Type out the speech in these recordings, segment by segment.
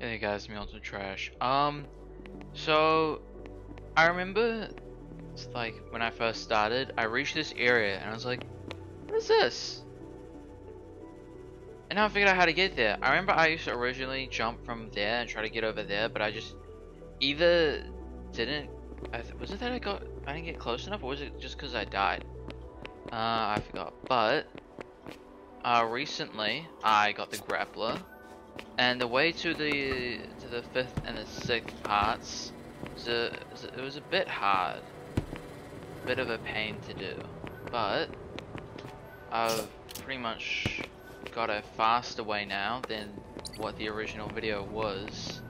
Hey guys, me also trash. Um, so I remember, it's like when I first started, I reached this area and I was like, "What is this?" And I figured out how to get there. I remember I used to originally jump from there and try to get over there, but I just either didn't. I th was it that I got? I didn't get close enough, or was it just because I died? Uh, I forgot. But uh, recently I got the grappler, and the way to the to the fifth and the sixth parts was a, it was a bit hard, a bit of a pain to do, but I've pretty much got a faster way now than what the original video was.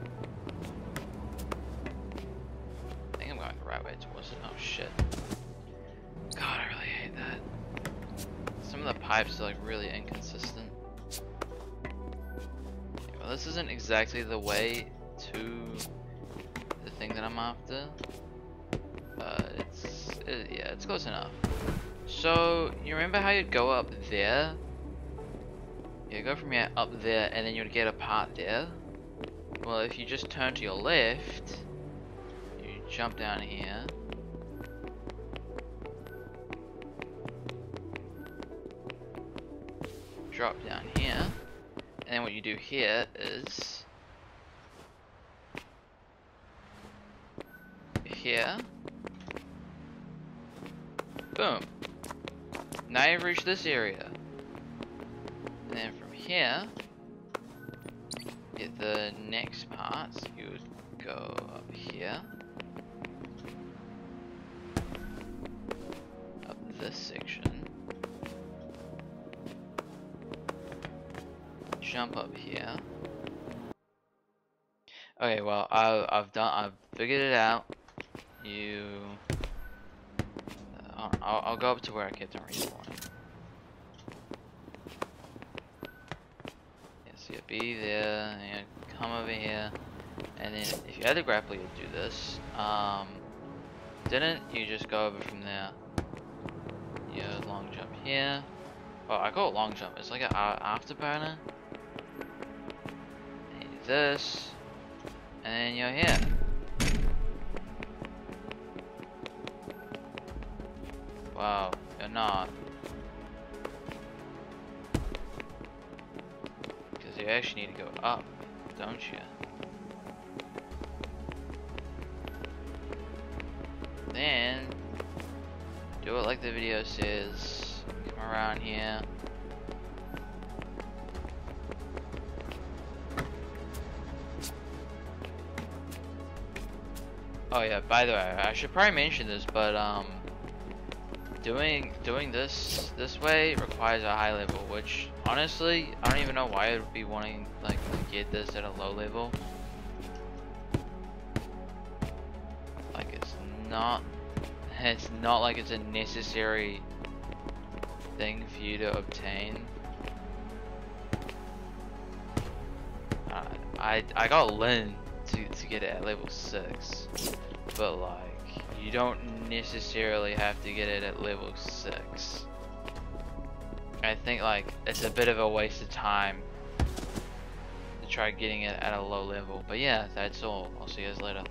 I think I'm going the right way towards it. Oh shit. God, I really hate that. Some of the pipes are like really inconsistent. This isn't exactly the way to the thing that I'm after. But it's, it, yeah, it's close enough. So, you remember how you'd go up there? You go from here up there and then you'd get a part there. Well, if you just turn to your left, you jump down here. Drop down here. And then what you do here is here. Boom. Now you've reached this area. And then from here, get the next parts, you would go up here. Up this section. Jump up here. Okay, well, I, I've done, I've figured it out. You, uh, I'll, I'll go up to where I kept on respawning. Yeah, so you be there, and you come over here, and then if you had the grapple, you'd do this. Um, didn't, you just go over from there. You long jump here. Oh, I call it long jump. It's like an afterburner. This, and then you're here. Wow, you're not. Because you actually need to go up, don't you? Then, do it like the video says. Come around here. Oh yeah, by the way, I should probably mention this, but um, doing doing this this way requires a high level, which honestly, I don't even know why I would be wanting like to get this at a low level. Like it's not, it's not like it's a necessary thing for you to obtain. Uh, I I got Lynn to get it at level six, but like you don't necessarily have to get it at level 6. I think like it's a bit of a waste of time to try getting it at a low level. But yeah, that's all. I'll see you guys later.